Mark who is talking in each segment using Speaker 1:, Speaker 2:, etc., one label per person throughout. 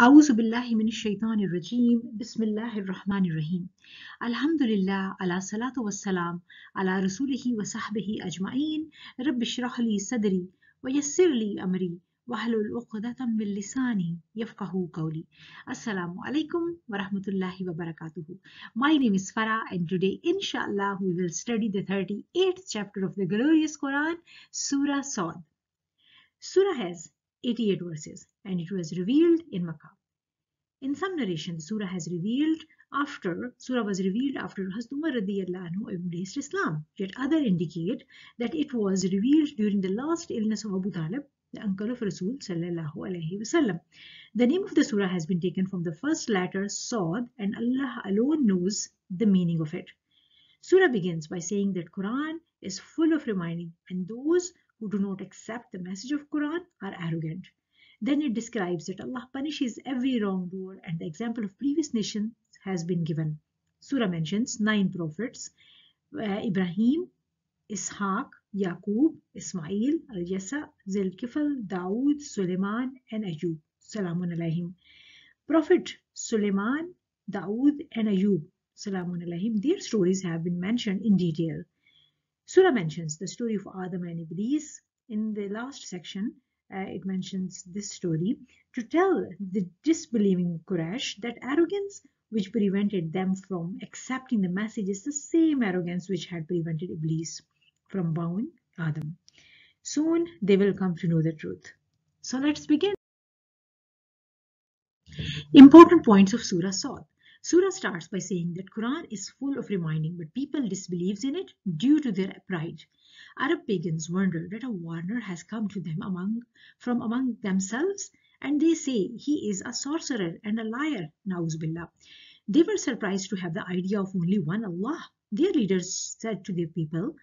Speaker 1: أعوذ بالله من الشيطان الرجيم. بسم الله الرحمن الرحيم. الحمد لله على صلاة والسلام على رسوله وصحبه أجمعين. رب اشرح لي صدري ويسر لي أمري وحل الأقدة من لساني يفقه قولي. السلام عليكم ورحمة الله وبركاته. My name is Farah and today inshallah we will study the 38th chapter of the glorious Quran Surah Saud Surah has 88 verses and it was revealed in Makkah. In some narrations, Surah has revealed after Surah was revealed after Hazrat Umar embraced Islam. Yet other indicate that it was revealed during the last illness of Abu Talib, the uncle of Rasul sallallahu alaihi wasallam. The name of the surah has been taken from the first letter Sad and Allah alone knows the meaning of it. Surah begins by saying that Quran is full of reminding and those who do not accept the message of Quran are arrogant. Then it describes that Allah punishes every wrongdoer and the example of previous nations has been given. Surah mentions nine prophets, uh, Ibrahim, Ishaq, Yaqub, Ismail, Al-Yasa, Zilkifl, Dawood, Suleiman and Ayub. Salamun alayhim. Prophet Suleiman, Dawood and Ayub. Salamun alayhim. Their stories have been mentioned in detail. Surah mentions the story of Adam and Iblis. In the last section, uh, it mentions this story to tell the disbelieving Quraysh that arrogance which prevented them from accepting the message is the same arrogance which had prevented Iblis from bowing Adam. Soon they will come to know the truth. So let's begin. Important points of Surah Sad. Surah starts by saying that Quran is full of reminding, but people disbelieves in it due to their pride. Arab pagans wonder that a warner has come to them among from among themselves, and they say he is a sorcerer and a liar. Nauzubillah. They were surprised to have the idea of only one Allah. Their leaders said to their people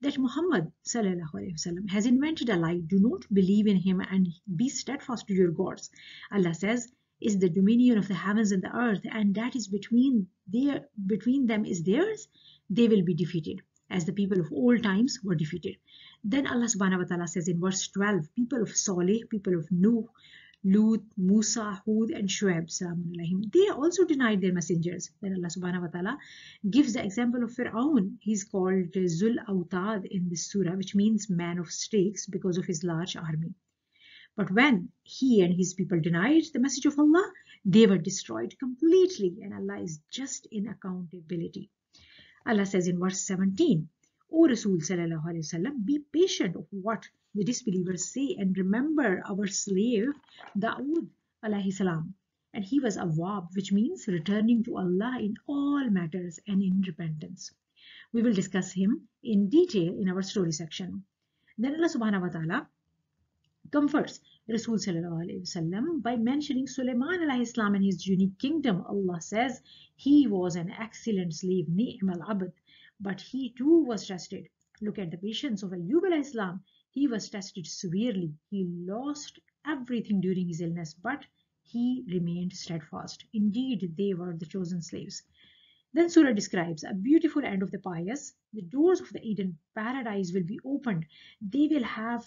Speaker 1: that Muhammad وسلم, has invented a lie. Do not believe in him and be steadfast to your gods. Allah says, is the dominion of the heavens and the earth, and that is between their between them is theirs, they will be defeated, as the people of old times were defeated. Then Allah subhanahu wa ta'ala says in verse 12, people of Saleh, people of Nuh, Lut, Musa, Hud, and Shuaib, they also denied their messengers. Then Allah subhanahu wa ta'ala gives the example of Fir'aun. He's called Zul Autad in this surah, which means man of stakes because of his large army. But when he and his people denied the message of Allah, they were destroyed completely and Allah is just in accountability. Allah says in verse 17, O Rasul wasallam, be patient of what the disbelievers say and remember our slave Dawood salam. And he was awab, which means returning to Allah in all matters and in repentance. We will discuss him in detail in our story section. Then Allah subhanahu wa ta'ala comforts Rasul by mentioning Sulaiman and his unique kingdom. Allah says he was an excellent slave, ni'mal abd, but he too was tested. Look at the patience of Ayyub Islam. He was tested severely. He lost everything during his illness, but he remained steadfast. Indeed, they were the chosen slaves. Then Surah describes a beautiful end of the pious. The doors of the Eden paradise will be opened. They will have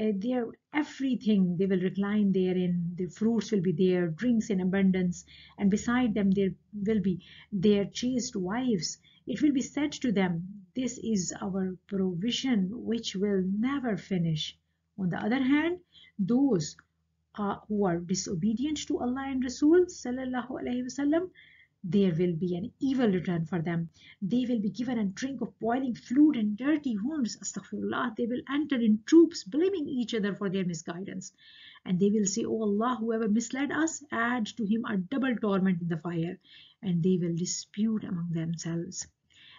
Speaker 1: uh, their everything. They will recline therein. The fruits will be there, drinks in abundance. And beside them there will be their chaste wives. It will be said to them, this is our provision which will never finish. On the other hand, those uh, who are disobedient to Allah and Rasul sallallahu alaihi wasallam there will be an evil return for them. They will be given a drink of boiling fluid and dirty wounds. Astaghfirullah. They will enter in troops, blaming each other for their misguidance. And they will say, Oh Allah, whoever misled us, add to him a double torment in the fire. And they will dispute among themselves.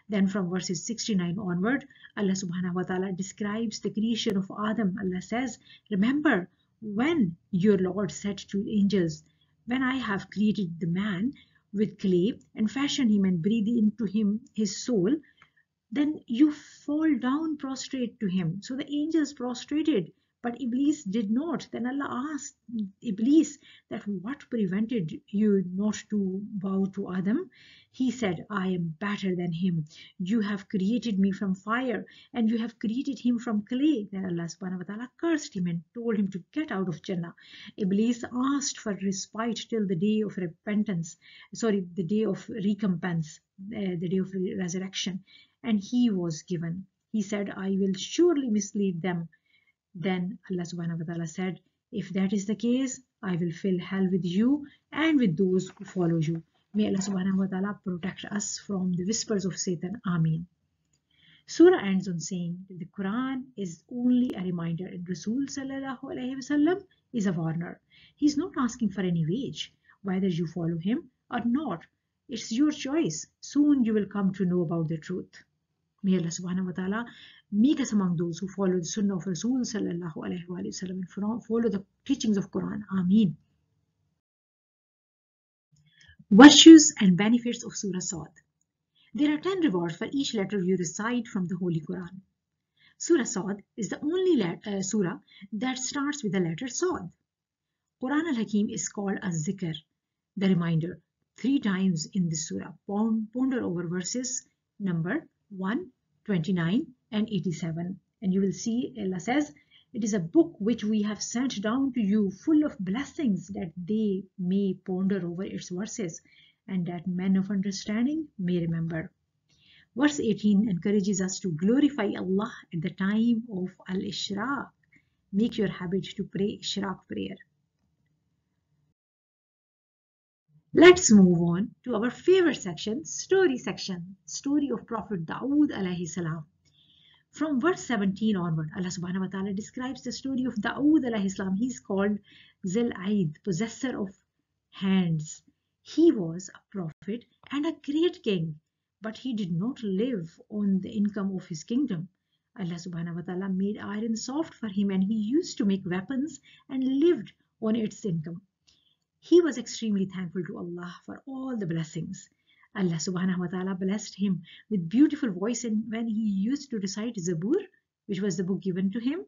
Speaker 1: Then from verses 69 onward, Allah subhanahu wa ta'ala describes the creation of Adam. Allah says, Remember when your Lord said to angels, When I have created the man, with clay and fashion him and breathe into him his soul, then you fall down prostrate to him. So the angels prostrated But Iblis did not. Then Allah asked Iblis that what prevented you not to bow to Adam? He said, I am better than him. You have created me from fire and you have created him from clay. Then Allah subhanahu wa ta'ala cursed him and told him to get out of Jannah. Iblis asked for respite till the day of repentance, sorry, the day of recompense, uh, the day of resurrection. And he was given. He said, I will surely mislead them then Allah subhanahu wa ta'ala said, if that is the case, I will fill hell with you and with those who follow you. May Allah subhanahu wa ta'ala protect us from the whispers of Satan. Ameen. Surah ends on saying that the Quran is only a reminder and Rasul sallallahu alayhi wasallam is a warner. He's not asking for any wage, whether you follow him or not. It's your choice. Soon you will come to know about the truth. May Allah subhanahu wa ta'ala make us among those who follow the sunnah of Rasul sallallahu alayhi wa sallam and follow the teachings of Quran. Ameen. Virtues and benefits of Surah Sad. There are 10 rewards for each letter you recite from the Holy Quran. Surah Sad is the only uh, surah that starts with the letter Sad. Quran al-Hakim is called a zikr, the reminder, three times in this surah. Ponder over verses number 1, 29 and 87. And you will see Allah says, it is a book which we have sent down to you full of blessings that they may ponder over its verses and that men of understanding may remember. Verse 18 encourages us to glorify Allah at the time of Al-Ishraq. Make your habit to pray Ishraq prayer. Let's move on to our favorite section, story section, story of Prophet Dawood alayhi salam. From verse 17 onward, Allah subhanahu wa ta'ala describes the story of Dawood alayhi salam. He's called Zil Aid, possessor of hands. He was a prophet and a great king, but he did not live on the income of his kingdom. Allah subhanahu wa ta'ala made iron soft for him and he used to make weapons and lived on its income. He was extremely thankful to Allah for all the blessings. Allah subhanahu wa ta'ala blessed him with beautiful voice and when he used to recite Zabur, which was the book given to him,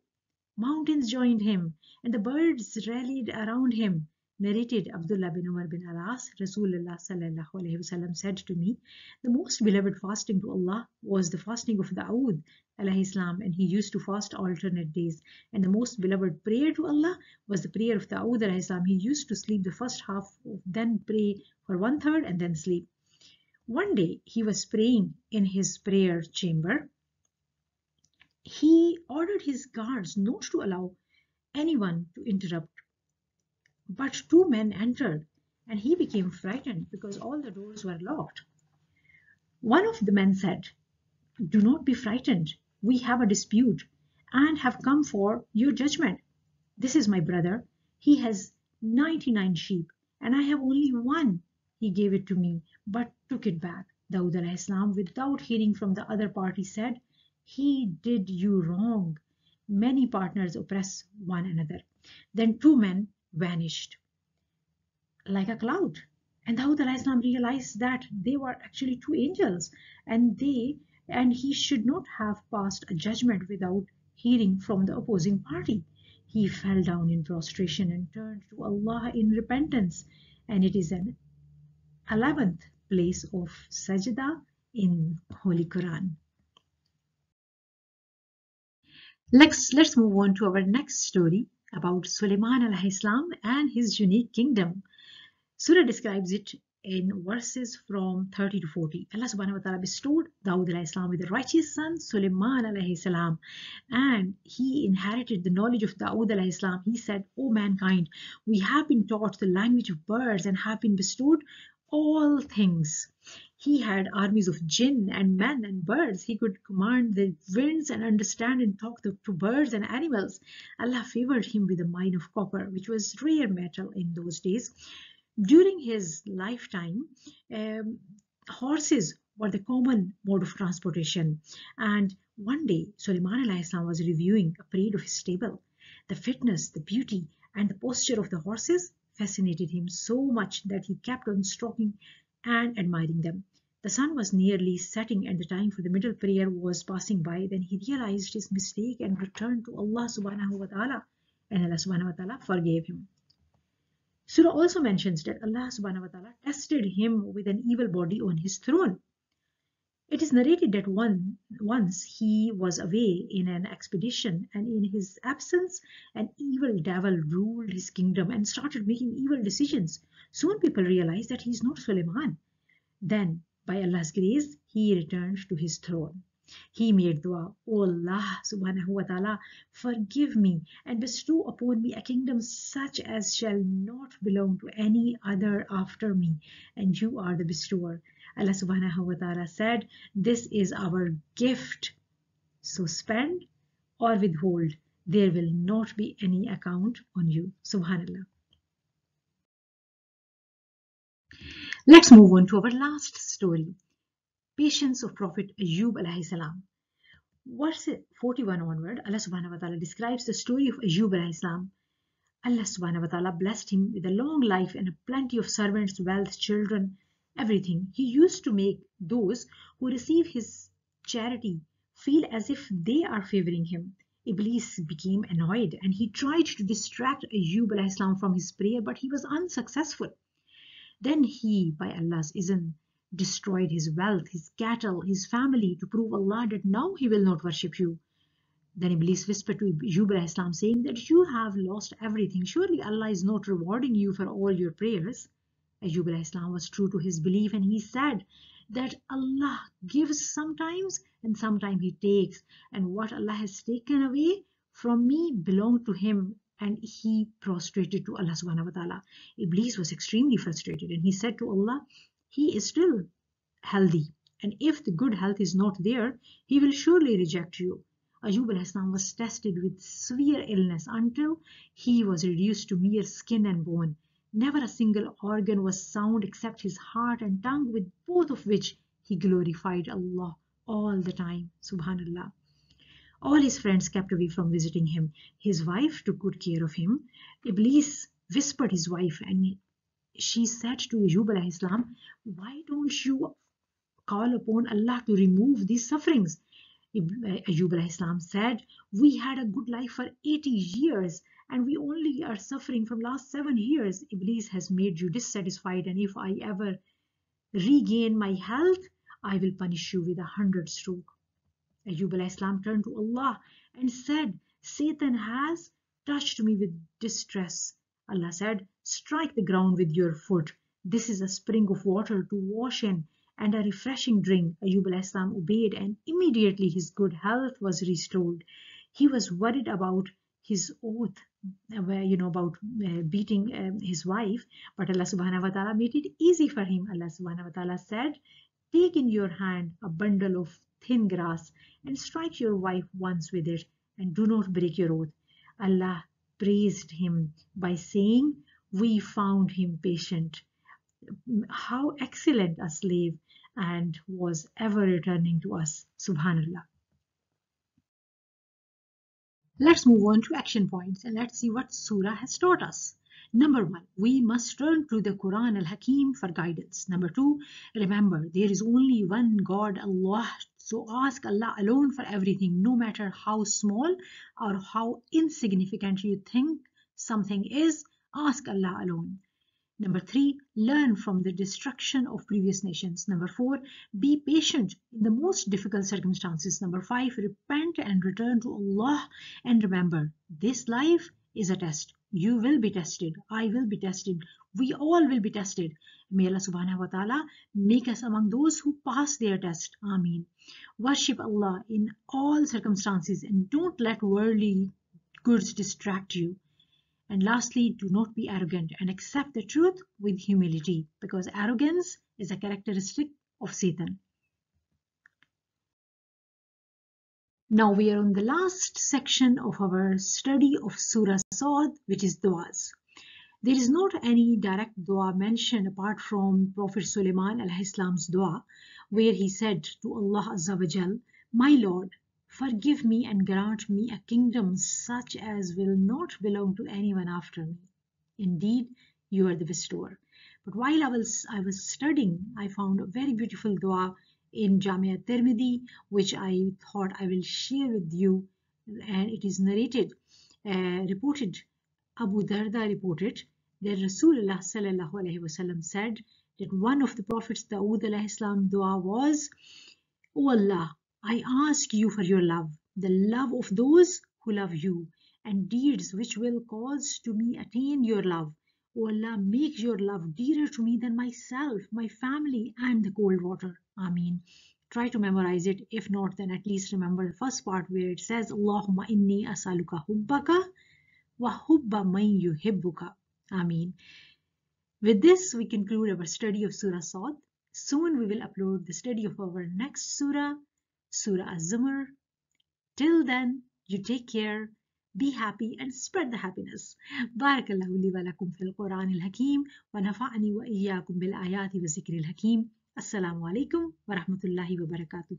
Speaker 1: mountains joined him and the birds rallied around him. Narrated Abdullah bin Umar bin Alas, Rasulullah sallallahu alayhi wasallam said to me, the most beloved fasting to Allah was the fasting of Dawood alayhi salam and he used to fast alternate days. And the most beloved prayer to Allah was the prayer of Dawood alayhi salam. He used to sleep the first half, then pray for one third and then sleep. One day he was praying in his prayer chamber. He ordered his guards not to allow anyone to interrupt but two men entered and he became frightened because all the doors were locked. One of the men said, Do not be frightened. We have a dispute and have come for your judgment. This is my brother. He has 99 sheep and I have only one. He gave it to me but took it back. Dawood al-Islam, without hearing from the other party, said, He did you wrong. Many partners oppress one another. Then two men vanished like a cloud. And Dawood al-Islam realized that they were actually two angels and they and he should not have passed a judgment without hearing from the opposing party. He fell down in prostration and turned to Allah in repentance. And it is an 11th place of sajda in Holy Quran. Let's, let's move on to our next story about Sulaiman al-Islam and his unique kingdom. Surah describes it in verses from 30 to 40. Allah subhanahu wa ta'ala bestowed Dawud al-Islam with a righteous son, Sulaiman alayhi salam, and he inherited the knowledge of Dawud al-Islam. He said, O mankind, we have been taught the language of birds and have been bestowed all things. He had armies of jinn and men and birds. He could command the winds and understand and talk to, to birds and animals. Allah favored him with a mine of copper, which was rare metal in those days. During his lifetime, um, horses were the common mode of transportation. And one day, Sulaiman was reviewing a parade of his stable. The fitness, the beauty, and the posture of the horses fascinated him so much that he kept on stroking and admiring them. The sun was nearly setting and the time for the middle prayer was passing by. Then he realized his mistake and returned to Allah subhanahu wa ta'ala. and Allah subhanahu wa ta'ala forgave him. Surah also mentions that Allah subhanahu wa ta'ala tested him with an evil body on his throne. It is narrated that one, once he was away in an expedition and in his absence an evil devil ruled his kingdom and started making evil decisions. Soon people realized that he is not Suleiman. Then by Allah's grace he returned to his throne. He made dua, O Allah subhanahu wa ta'ala, forgive me and bestow upon me a kingdom such as shall not belong to any other after me, and you are the bestower. Allah subhanahu wa ta'ala said, This is our gift. So spend or withhold. There will not be any account on you. Subhanallah. Let's move on to our last story patience of Prophet Ayub alayhi salam. Verse 41 onward, Allah subhanahu wa ta'ala describes the story of Ayub alayhi salam. Allah subhanahu wa ta'ala blessed him with a long life and plenty of servants, wealth, children, everything. He used to make those who receive his charity feel as if they are favoring him. Iblis became annoyed and he tried to distract Ayub from his prayer, but he was unsuccessful. Then he, by Allah's izn, destroyed his wealth, his cattle, his family to prove Allah that now he will not worship you. Then Iblis whispered to Ayub Islam saying that you have lost everything. Surely Allah is not rewarding you for all your prayers. Ayub Islam was true to his belief and he said that Allah gives sometimes and sometimes he takes and what Allah has taken away from me belonged to him and he prostrated to Allah subhanahu wa ta'ala. Iblis was extremely frustrated and he said to Allah he is still healthy. And if the good health is not there, he will surely reject you. Ayub al was tested with severe illness until he was reduced to mere skin and bone. Never a single organ was sound except his heart and tongue, with both of which he glorified Allah all the time. Subhanallah. All his friends kept away from visiting him. His wife took good care of him. Iblis whispered his wife and she said to Ayub Islam, why don't you call upon Allah to remove these sufferings? Eh, Ayub Islam said, we had a good life for 80 years and we only are suffering from last seven years. Iblis has made you dissatisfied and if I ever regain my health, I will punish you with a hundred stroke. Ayub Islam turned to Allah and said, Satan has touched me with distress. Allah said, Strike the ground with your foot. This is a spring of water to wash in and a refreshing drink. Ayub al obeyed and immediately his good health was restored. He was worried about his oath, uh, you know, about uh, beating uh, his wife, but Allah subhanahu wa ta'ala made it easy for him. Allah subhanahu wa ta'ala said, Take in your hand a bundle of thin grass and strike your wife once with it and do not break your oath. Allah praised him by saying, we found him patient. How excellent a slave and was ever returning to us. Subhanallah. Let's move on to action points and let's see what Surah has taught us. Number one, we must turn to the Quran al-Hakim for guidance. Number two, remember there is only one God, Allah. So ask Allah alone for everything, no matter how small or how insignificant you think something is. Ask Allah alone. Number three, learn from the destruction of previous nations. Number four, be patient in the most difficult circumstances. Number five, repent and return to Allah. And remember, this life is a test. You will be tested. I will be tested. We all will be tested. May Allah subhanahu wa ta'ala make us among those who pass their test. Ameen. Worship Allah in all circumstances and don't let worldly goods distract you. And lastly, do not be arrogant and accept the truth with humility because arrogance is a characteristic of Satan. Now we are on the last section of our study of Surah Sad, which is du'as. There is not any direct dua mentioned apart from Prophet Sulaiman al-Islam's dua, where he said to Allah Azza wa Jal, My Lord, Forgive me and grant me a kingdom such as will not belong to anyone after me. Indeed, you are the bestower. But while I was, I was studying, I found a very beautiful dua in Jamia Tirmidhi, which I thought I will share with you. And it is narrated uh, reported, Abu Darda reported that Rasulullah alaihi said that one of the prophets Dawood alayhi salam dua was, O Allah, I ask you for your love, the love of those who love you, and deeds which will cause to me attain your love. O Allah, make your love dearer to me than myself, my family, and the cold water. Ameen. Try to memorize it. If not, then at least remember the first part where it says, Allahumma inni asaluka hubbaka wa hubba man yuhibbuka. Ameen. With this, we conclude our study of Surah Sad. Soon we will upload the study of our next Surah, Surah Az-Zumar. Till then, you take care, be happy and spread the happiness. بارك الله لي ولكم في القرآن الحكيم ونفعني وإياكم بالآيات والذكر الحكيم السلام عليكم ورحمة الله وبركاته